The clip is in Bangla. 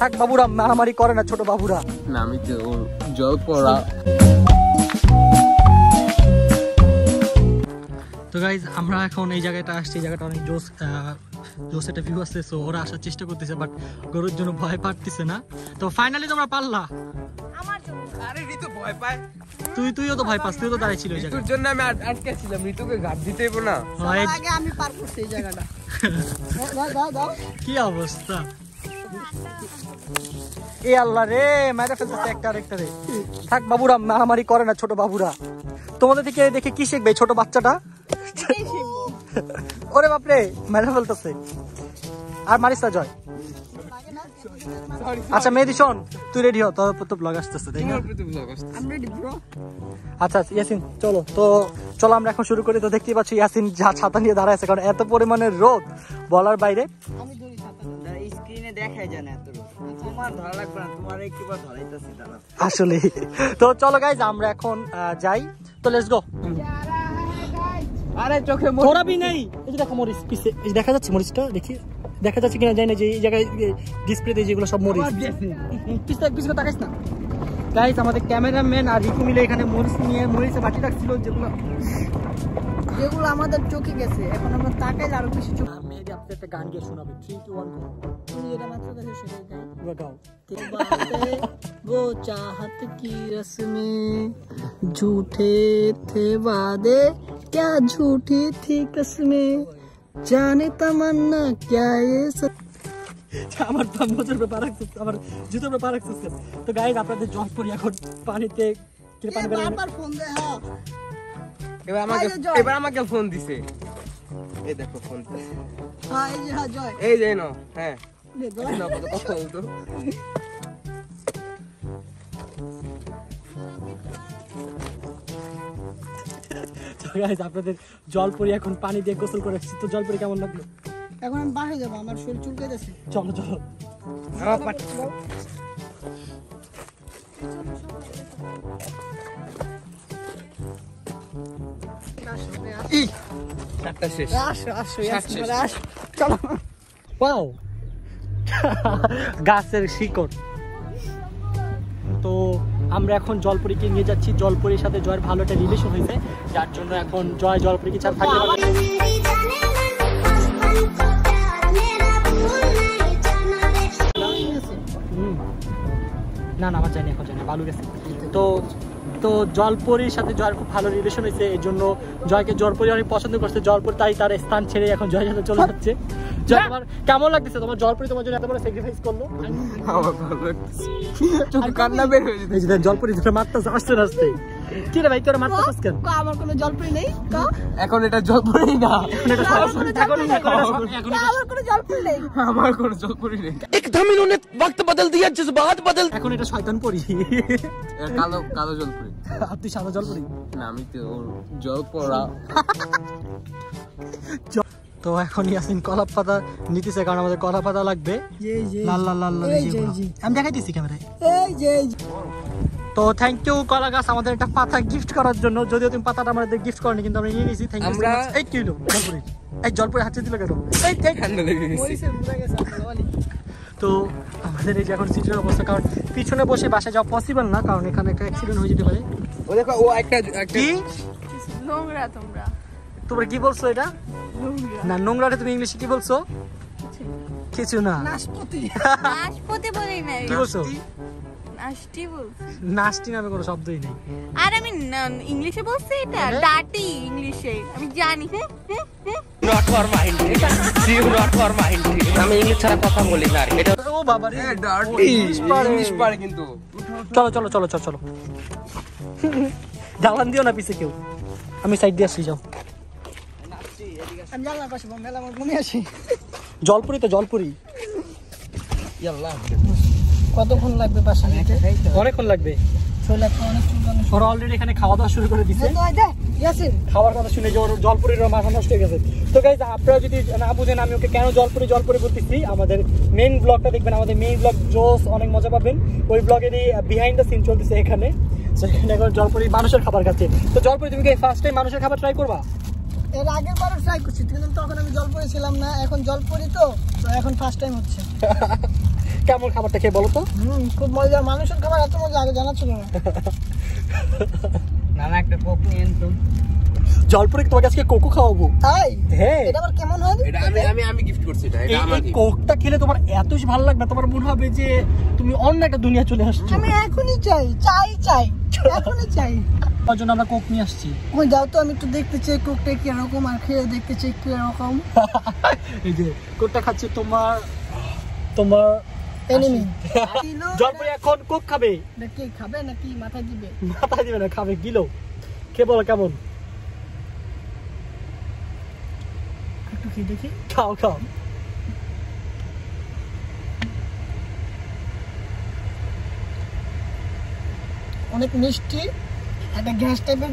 থাক বাবুরা করে না ছোট বাবুরা। না আমি তো জল পড়া। তো গাইজ আমরা এখন এই জায়গাটা আসছি এই জায়গাটা অনেক জোস জোস একটা ভিউ আসছে সো ওরা আসার চেষ্টা করতেছে বাট গরুর জন্য ভয় পারতেছে না। তো ফাইনালি তোমরা পারলা। আরে ঋতু ভয় পায়। তুই তুইও তো ভয় পাস তুইও তো দাঁড়িয়ে ছিল ঋতুর জন্য আমি আট- আটকে ছিলাম ঋতুকে ঘাট দিতে হইব না। আগে আমি পার করছি এই জায়গাটা। কি অবস্থা? এ আল্লাহ রে মেরে ফেলতেছে একটা আরেকটা রে। থাক বাবুরা মারামারি করে না ছোট বাবুরা। তোমাদের থেকে দেখে কি শিখবে ছোট বাচ্চাটা? ওরে বাপরে মেরে ফেলতেছে। আর মারিস না জয়। আচ্ছা মেহেদি শোন তুই রেডি হ তোর তো ব্লগ আসতেছে তাই না? আচ্ছা আচ্ছা, ইয়াসিন চলো তো চলো আমরা এখন শুরু করি। তো দেখতেই পাচ্ছি ইয়াসিন যা ছাতা নিয়ে দাঁড়ায় আছে কারণ এত পরিমাণে রোদ বলার বাইরে। আসলে তো চলো গাইজ আমরা এখন আহ, যাই। তো লেটস গো আরে চোখে বি নেই। এই যে দেখো মরিচ পিছে দেখা যাচ্ছে মরিচটা দেখি। দেখা যাচ্ছে কিনা জানি না যে এই জায়গায় ডিসপ্লেতে যেগুলো সব মরিচ পিছনে পিছনে তাকাইস না গাইজ আমাদের ক্যামেরাম্যান আর রিকু মিলে এখানে মরিচ নিয়ে মরিচে বাটি রাখছিল যেগুলো যেগুলো আমাদের চোখে গেছে এখন আমরা তাকাইলে আরো বেশি চোখ মেহেদি আপনাদের একটা গান গিয়ে শোনাবে থ্রি টু ওয়ান তুমি যেটা মাত্র কাছে শুনে গাই গাও बातें वो चाहत की रस्में झूठे थे वादे क्या झूठी थी कस्में জানে তামান্না ক্যা আচ্ছা, আমার তো মোজোর ব্যাপার আমার জুতোর ব্যাপার রাখছিস তো গায়ে আপনাদের জল করি এখন পানিতে ফোন এবার আমাকে এবার আমাকে ফোন দিছে। এই দেখো ফোন এই যে হ্যাঁ। এই হ্যাঁ বলতো? গাইজ আপনাদের জলপরি এখন পানি দিয়ে গোসল করে তো জলপরি কেমন লাগল? এখন আমি বাসে যাব আমার শরীর চুলকে যাচ্ছে চলো। চলো। আমার পাট- আমরা এখন জলপুরীকে নিয়ে যাচ্ছি। জলপুরির সাথে জয়ের ভালো একটা রিলেশন হয়েছে। যার জন্য এখন জয় জলপুরিকে ছাড় থাকতে পারে না না, আমার জানি, এখন জানি ভালো গেছে তো তো জলপুরির সাথে জয়ের খুব ভালো রিলেশন হয়েছে। এই জন্য জয়কে জলপুরি অনেক পছন্দ করছে। জলপুর তাই তার স্থান ছেড়ে এখন জয়ের সাথে চলে যাচ্ছে। তোমার কেমন লাগতেছে? তোমার জলপরি তোমার জন্য এত বড় স্যাক্রিফাইস করল? আমার ভালো লাগতেছে। চোখে কান্না বের হয়ে যেতে এই যে জলপরি ধরে মারতেছে আসতে আসতে কি রে ভাই তোরা মারতেছিস কেন? আমার কোনো জলপরি নেই এখন এটা জল না। এখন এটা সব- এখন এটা- এখন এটা- এখন ক, আমার কোনো জলপরি নেই। আমার কোনো জল পড়ি নেই। এখন এটা শয়তান পরি। কালো কালো জল আপনি সাদা জলপরি না আমি তো ওর জল পড়া তো এখন ইয়াসিন কলা পাতা নিতেছে কারণ আমাদের কলা পাতা লাগবে। লাল লাল লাল লাল এই যে, যেগুলো। এই যে। আমি দেখাই দিচ্ছি ক্যামেরায়। তো থ্যাংক ইউ কলা গাছ আমাদের একটা পাতা গিফট করার জন্য। যদিও তুমি পাতাটা আমাদের গিফট করনি কিন্তু আমরা নিয়ে নিয়েছি। থ্যাংক ইউ এই কি হলো? জলপুরি। এই জলপুরি হাতে দিল কেন? এই ঠান্ডা লেগে গেছে। তো আমাদের এই যে এখন সিটের অবস্থা কারণ পিছনে বসে বাসা যাওয়া পসিবল না কারণ এখানে একটা অ্যাক্সিডেন্ট হয়ে যেতে পারে। ও দেখো ও একটা একটা কি? নোংরা তোমরা। তোমরা কি বলছো এটা? না নোংরাটা তুমি ইংলিশে কি বলছো? কিছু না। নাশপাতি। নাশপতি বলি নাই কি বলছো? নাশটি। বলছি। নাস্টি নামে কোনো শব্দই নেই। আর আমি না- ইংলিশে বলছি এটা? ডাটি ইংলিশে। আমি জানি হ্যাঁ হ্যাঁ হ্যাঁ। আমি ইংলিশ ছাড়া কথা বলি না এটা ও বাবা রে। ইংলিশ পারে। ইংলিশ পারে কিন্তু। চলো চলো চলো চলো চলো। জ্বালান দিও না পিছে কেউ। আমি সাইড দিয়ে আসছি যাও। আমি জানলার পাশে মেলা আমার মনে জলপুরি তো জলপুরি। কতক্ষণ লাগবে নিতে অনেকক্ষণ লাগবে। ওরা অলরেডি এখানে খাওয়া দাওয়া শুরু করে দিছে। তো আয় দে খাওয়ার কথা শুনে যে ওর জলপুরির মাথা নষ্ট হয়ে গেছে। তো গাইজ আপনারা যদি না বুঝেন আমি ওকে কেন জলপুরি জলপুরি বলতেছি আমাদের মেইন ব্লগটা দেখবেন আমাদের মেইন ব্লগ জোস অনেক মজা পাবেন। ওই ব্লগেরই বিহাইন্ড দ্য সিন চলতেছে এখন। জলপুরি মানুষের খাবার খাচ্ছে। তো জলপুরি তুমি কি ফার্স্ট টাইম মানুষের খাবার ট্রাই করবা? এর আগের বারও ট্রাই করছি কিন্তু তখন আমি জল পড়েছিলাম না এখন জল পড়ি তো তো এখন ফার্স্ট টাইম হচ্ছে। কেমন খাবারটা খেয়ে বলো তো? হুম খুব মজা মানুষের খাবার এত মজা আগে জানা ছিল না। না না একটা কোক নিয়ে তো জলপুরে তোমাকে আজকে কোকো খাওয়াবো। তাই? হ্যাঁ। এটা আবার কেমন হবে? এটা আমি আমি আমি গিফট করছি এটা এটা এই আমাকে কোকটা খেলে তোমার এত ভালো লাগবে তোমার মনে হবে যে তুমি অন্য একটা দুনিয়া চলে আসছো। আমি এখনই চাই চাই চাই এখনই চাই। তার জন্য আমরা কোক নিয়ে আসছি। ওই যাও তো আমি একটু দেখতে চাই কোকটা কীরকম আর খেয়ে দেখতে চাই কীরকম। এই যে কোকটা খাচ্ছে তোমার তোমার এনিমি জলপুরে এখন কোক খাবে? কি খাবে নাকি মাথায় দিবে? মাথা দিবে না খাবে গিলো খেয়ে বলো কেমন? একটু খেয়ে দেখি। খাও খাও অনেক মিষ্টি একটা গ্যাস টাইপের